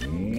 Mm.